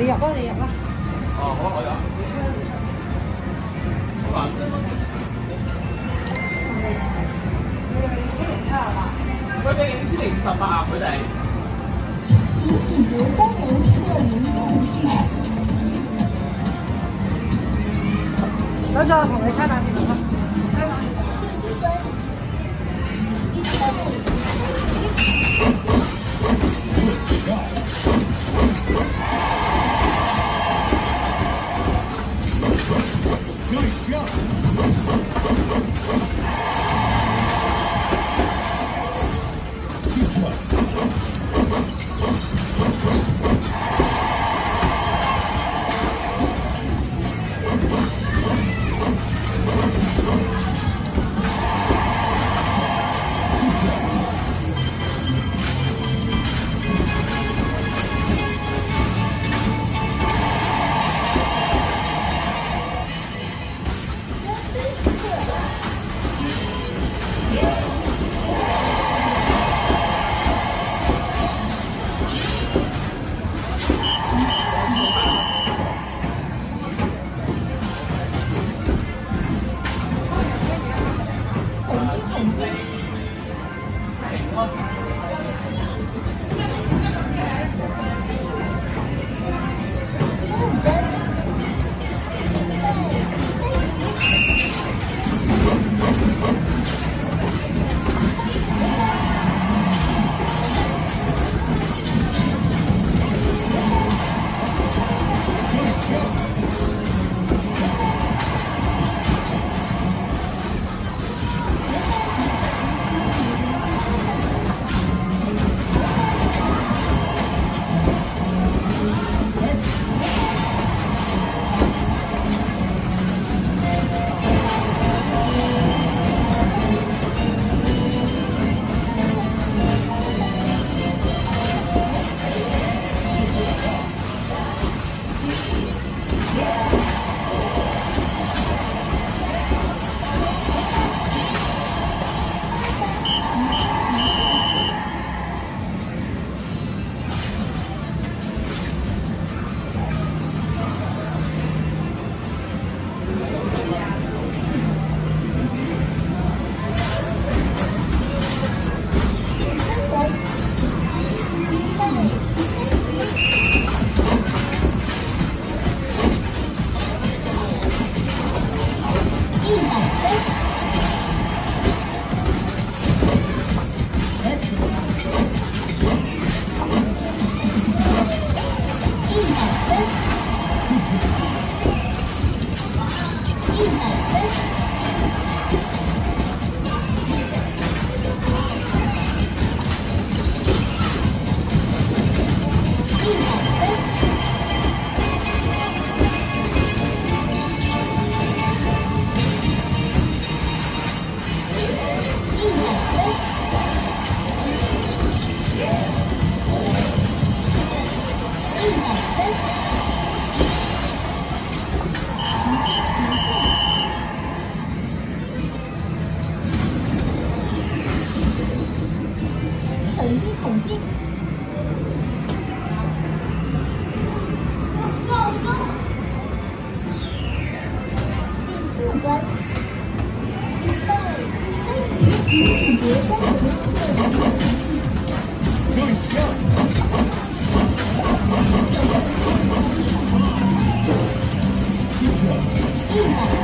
你入啊，你入啊。哦，好啊，我入。好吧。你哋千零七啊嘛？佢哋千零十八啊，佢哋。即使不三能测零用具。嗰陣同你差兩條